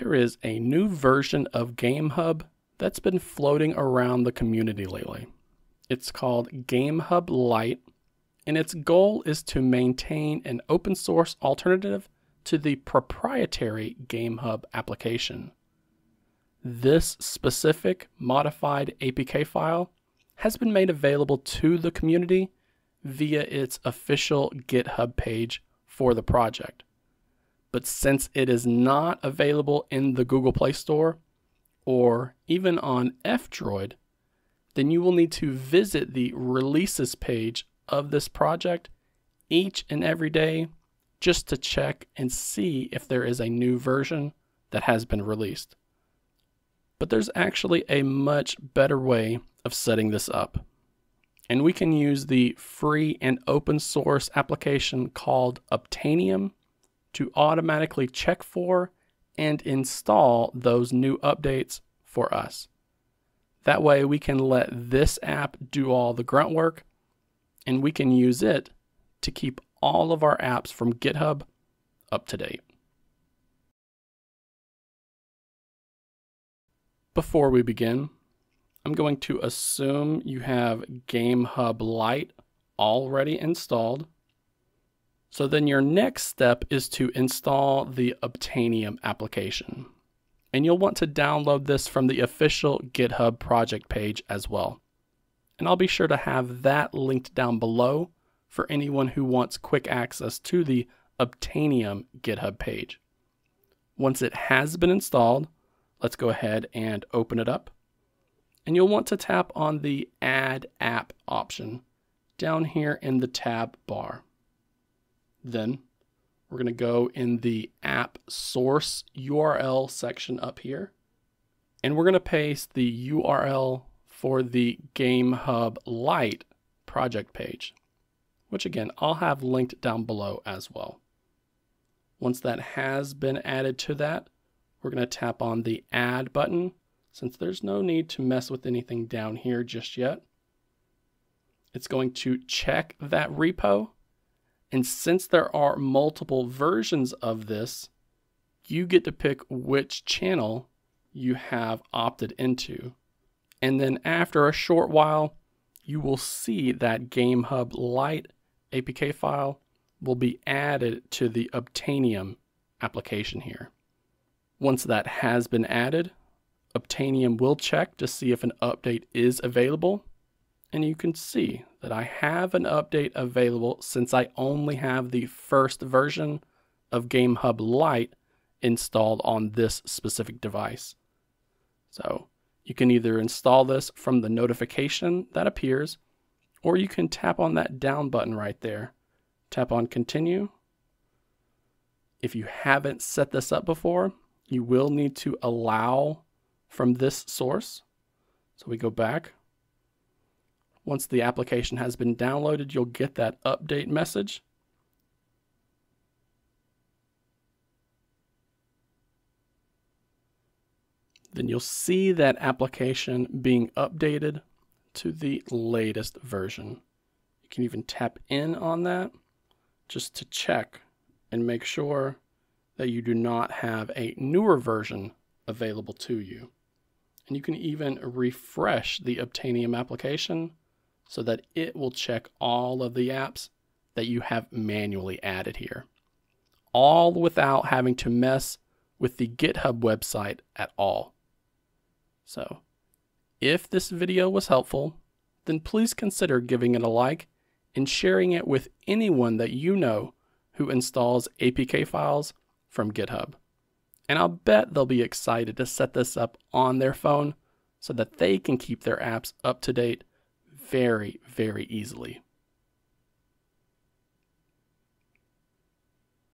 there is a new version of GameHub that's been floating around the community lately. It's called GameHub Lite, and its goal is to maintain an open source alternative to the proprietary GameHub application. This specific modified APK file has been made available to the community via its official GitHub page for the project. But since it is not available in the Google Play Store or even on F-Droid, then you will need to visit the releases page of this project each and every day just to check and see if there is a new version that has been released. But there's actually a much better way of setting this up. And we can use the free and open source application called Obtainium to automatically check for and install those new updates for us. That way we can let this app do all the grunt work and we can use it to keep all of our apps from GitHub up to date. Before we begin, I'm going to assume you have GameHub Lite already installed. So then your next step is to install the Obtainium application. And you'll want to download this from the official GitHub project page as well. And I'll be sure to have that linked down below for anyone who wants quick access to the Obtainium GitHub page. Once it has been installed, let's go ahead and open it up and you'll want to tap on the Add App option down here in the tab bar. Then we're going to go in the app source URL section up here, and we're going to paste the URL for the GameHub Lite project page, which again, I'll have linked down below as well. Once that has been added to that, we're going to tap on the Add button since there's no need to mess with anything down here just yet. It's going to check that repo. And since there are multiple versions of this, you get to pick which channel you have opted into. And then after a short while, you will see that GameHub Lite APK file will be added to the Obtainium application here. Once that has been added, Obtainium will check to see if an update is available. And you can see that I have an update available since I only have the first version of GameHub Lite installed on this specific device. So you can either install this from the notification that appears, or you can tap on that down button right there. Tap on continue. If you haven't set this up before, you will need to allow from this source. So we go back. Once the application has been downloaded, you'll get that update message. Then you'll see that application being updated to the latest version. You can even tap in on that just to check and make sure that you do not have a newer version available to you. And you can even refresh the Obtainium application so that it will check all of the apps that you have manually added here. All without having to mess with the GitHub website at all. So, if this video was helpful, then please consider giving it a like and sharing it with anyone that you know who installs APK files from GitHub. And I'll bet they'll be excited to set this up on their phone so that they can keep their apps up to date very, very easily.